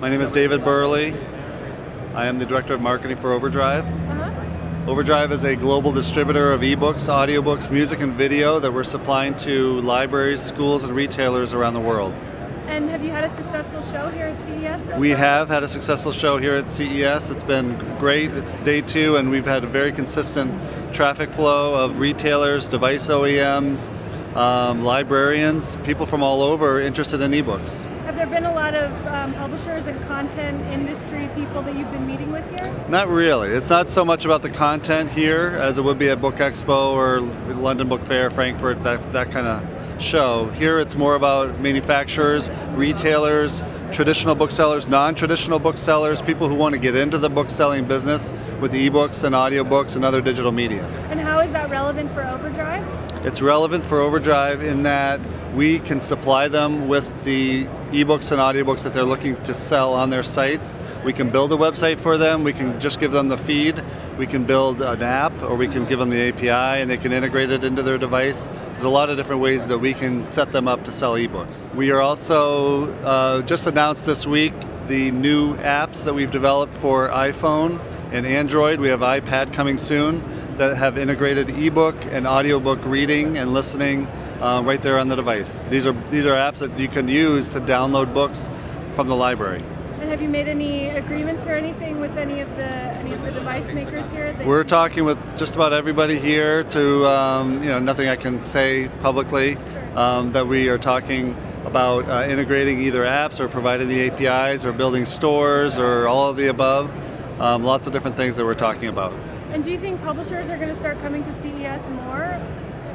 My name is David Burleigh. I am the Director of Marketing for Overdrive. Uh-huh. Overdrive is a global distributor of ebooks, audiobooks, music, and video that we're supplying to libraries, schools, and retailers around the world. And have you had a successful show here at CES? We have had a successful show here at CES. It's been great. It's day two, and we've had a very consistent traffic flow of retailers, device OEMs, um, librarians, people from all over interested in ebooks. Have been a lot of um, publishers and content industry people that you've been meeting with here? Not really. It's not so much about the content here as it would be at Book Expo or London Book Fair, Frankfurt, that, that kind of show. Here it's more about manufacturers, retailers, traditional booksellers, non-traditional booksellers, people who want to get into the book selling business with ebooks and audiobooks and other digital media. And how is that relevant for Overdrive? It's relevant for Overdrive in that we can supply them with the ebooks and audiobooks that they're looking to sell on their sites. We can build a website for them, we can just give them the feed, we can build an app, or we can give them the API and they can integrate it into their device. There's a lot of different ways that we can set them up to sell ebooks. We are also uh, just announced this week the new apps that we've developed for iPhone and Android. We have iPad coming soon that have integrated ebook and audiobook reading and listening uh, right there on the device. These are these are apps that you can use to download books from the library. And have you made any agreements or anything with any of the any of the device makers here? We're talking with just about everybody here to um, you know nothing I can say publicly um, that we are talking about uh, integrating either apps or providing the APIs or building stores or all of the above. Um, lots of different things that we're talking about. And do you think publishers are going to start coming to CES more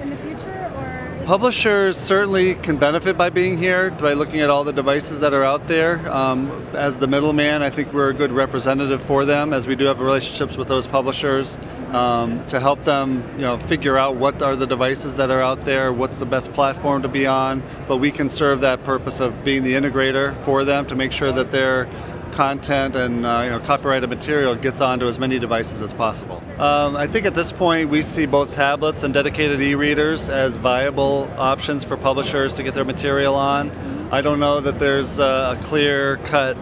in the future, or? Publishers certainly can benefit by being here, by looking at all the devices that are out there. Um, as the middleman, I think we're a good representative for them, as we do have relationships with those publishers um, to help them, you know, figure out what are the devices that are out there, what's the best platform to be on. But we can serve that purpose of being the integrator for them to make sure that their content and uh, you know, copyrighted material gets onto as many devices as possible. Um, I think at this point we see both tablets and dedicated e-readers as viable options for publishers to get their material on. I don't know that there's a clear-cut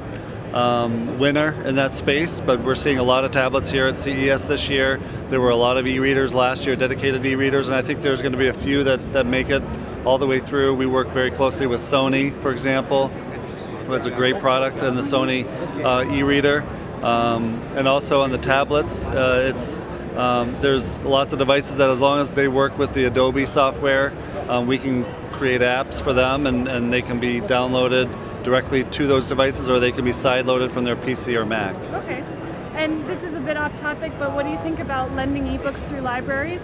um, winner in that space, but we're seeing a lot of tablets here at CES this year. There were a lot of e-readers last year, dedicated e-readers, and I think there's going to be a few that, that make it all the way through. We work very closely with Sony, for example, who has a great product in the Sony uh, e-reader, um, and also on the tablets. Uh, it's um, there's lots of devices that, as long as they work with the Adobe software, um, we can create apps for them, and, and they can be downloaded directly to those devices, or they can be sideloaded from their PC or Mac. Okay. And this is a bit off topic, but what do you think about lending ebooks through libraries?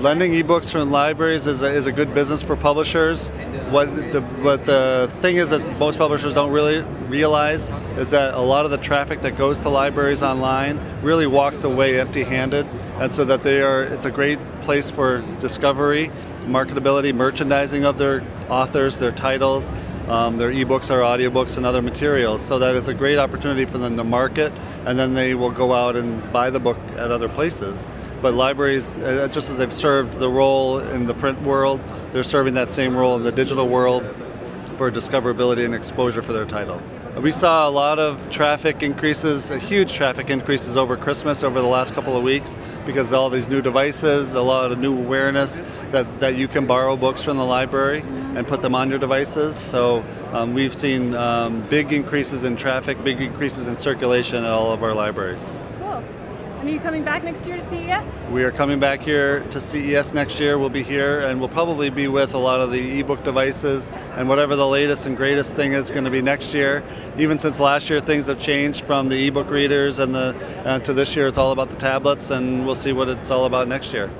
Lending ebooks from libraries is a, is a good business for publishers. What the what the thing is that most publishers don't really realize is that a lot of the traffic that goes to libraries online really walks away empty-handed, and so that they are it's a great place for discovery, marketability, merchandising of their authors, their titles, um, their ebooks or audiobooks and other materials. So that is a great opportunity for them to market, and then they will go out and buy the book at other places. But libraries, uh, just as they've served the role in the print world, they're serving that same role in the digital world for discoverability and exposure for their titles. We saw a lot of traffic increases, huge traffic increases over Christmas over the last couple of weeks because of all these new devices, a lot of new awareness that, that you can borrow books from the library and put them on your devices. So um, we've seen um, big increases in traffic, big increases in circulation at all of our libraries. And are you coming back next year to CES? We are coming back here to CES next year. We'll be here and we'll probably be with a lot of the ebook devices and whatever the latest and greatest thing is going to be next year. Even since last year, things have changed from the ebook readers and the uh, to this year, it's all about the tablets, and we'll see what it's all about next year.